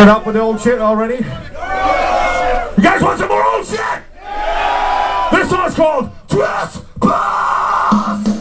Fed up with the old shit already? You guys want some more old shit? This song's called Trespass!